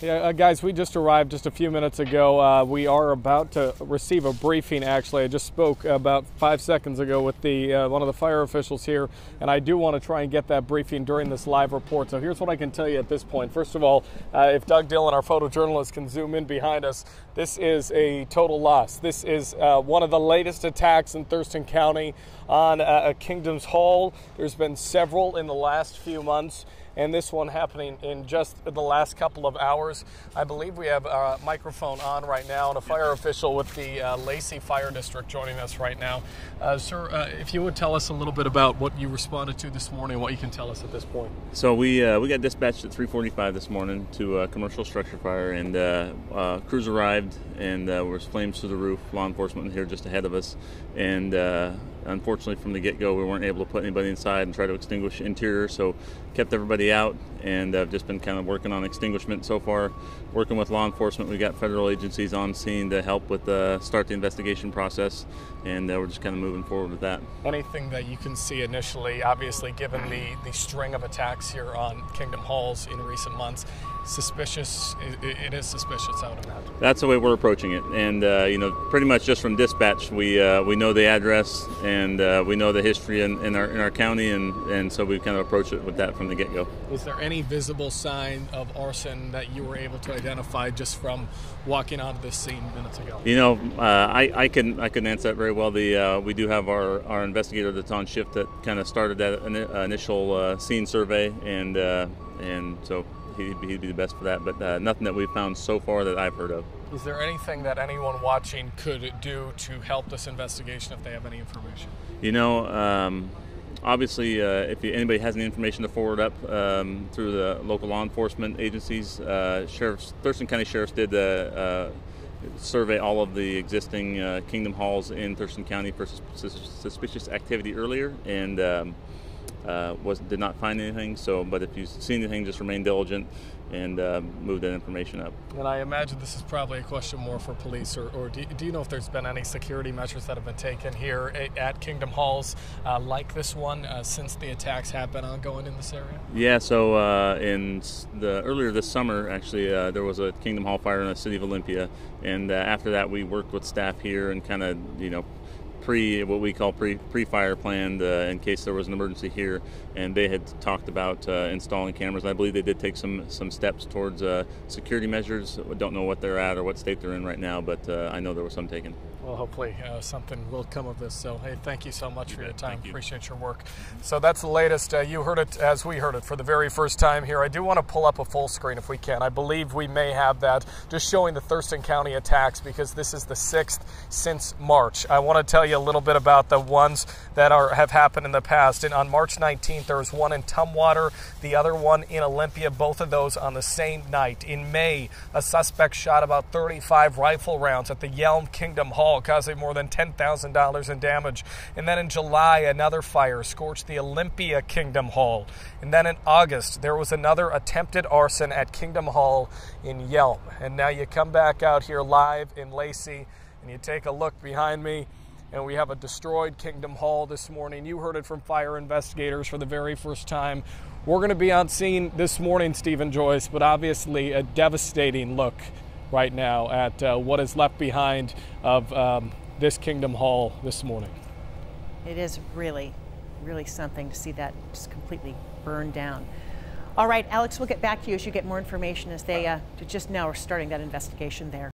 Yeah, uh, guys, we just arrived just a few minutes ago. Uh, we are about to receive a briefing. Actually, I just spoke about five seconds ago with the uh, one of the fire officials here, and I do want to try and get that briefing during this live report. So here's what I can tell you at this point. First of all, uh, if Doug Dillon, our photojournalist, can zoom in behind us, this is a total loss. This is uh, one of the latest attacks in Thurston County on uh, Kingdom's Hall. There's been several in the last few months and this one happening in just the last couple of hours. I believe we have a microphone on right now and a fire official with the uh, Lacey Fire District joining us right now. Uh, sir, uh, if you would tell us a little bit about what you responded to this morning, what you can tell us at this point. So we uh, we got dispatched at 3:45 this morning to a commercial structure fire, and uh, uh, crews arrived, and there was flames through the roof. Law enforcement here just ahead of us, and unfortunately, from the get-go, we weren't able to put anybody inside and try to extinguish interior, so kept everybody out, and I've just been kind of working on extinguishment so far. Working with law enforcement, we got federal agencies on scene to help with the start the investigation process, and uh, we're just kind of moving forward with that. Anything that you can see initially, obviously, given the the string of attacks here on Kingdom Halls in recent months, suspicious. it, it is suspicious, I would imagine. That's the way we're approaching it, and uh, you know, pretty much just from dispatch, we uh, we know the address and uh, we know the history in, in, our in our county, and and so we kind of approach it with that from the get go. Was there any visible sign of arson that you were able to identify just from walking onto this scene minutes ago? You know, uh, I I can I can answer that very well. The uh, we do have our our investigator that's on shift that kind of started that initial uh, scene survey, and and so he'd, he'd, be the best for that. But uh, nothing that we've found so far that I've heard of. Is there anything that anyone watching could do to help this investigation if they have any information? You know, um, obviously, uh, if anybody has any information to forward up um, through the local law enforcement agencies, uh, sheriffs, Thurston County Sheriffs did the uh, survey all of the existing uh, Kingdom halls in Thurston County for suspicious activity earlier, and um, uh, was did not find anything. So, but if you see anything, just remain diligent and uh, move that information up. And I imagine this is probably a question more for police, or, or do, do, you know if there's been any security measures that have been taken here at Kingdom Halls uh, like this one uh, since the attacks have been ongoing in this area? Yeah, so uh, in the earlier this summer, actually, uh, there was a Kingdom Hall fire in the city of Olympia, and uh, after that, we worked with staff here and kind of you know pre what we call pre pre fire planned uh, in case there was an emergency here, and they had talked about uh, installing cameras. I believe they did take some some steps towards uh, security measures. Don't know what they're at or what state they're in right now, but uh, I know there was some taken. Well, hopefully uh, something will come of this. So, hey, thank you so much for your time. You. Appreciate your work. So that's the latest. Uh, you heard it as we heard it for the very first time here. I do want to pull up a full screen if we can. I believe we may have that, just showing the Thurston County attacks because this is the sixth since March. I want to tell you a little bit about the ones that are have happened in the past. And on March 19th, there was one in Tumwater, the other one in Olympia. Both of those on the same night. In May, a suspect shot about 35 rifle rounds at the Yelm Kingdom Hall causing more than $10,000 in damage. And then in July, another fire scorched the Olympia Kingdom Hall. And then in August, there was another attempted arson at Kingdom Hall in Yelm. And now you come back out here live in Lacey and you take a look behind me and we have a destroyed Kingdom Hall this morning. You heard it from fire investigators for the very first time. We're going to be on scene this morning, Stephen Joyce, but obviously a devastating look right now at uh, what is left behind of um, this Kingdom Hall this morning. It is really, really something to see that just completely burned down. All right, Alex, we'll get back to you as you get more information as they uh, just now are starting that investigation there.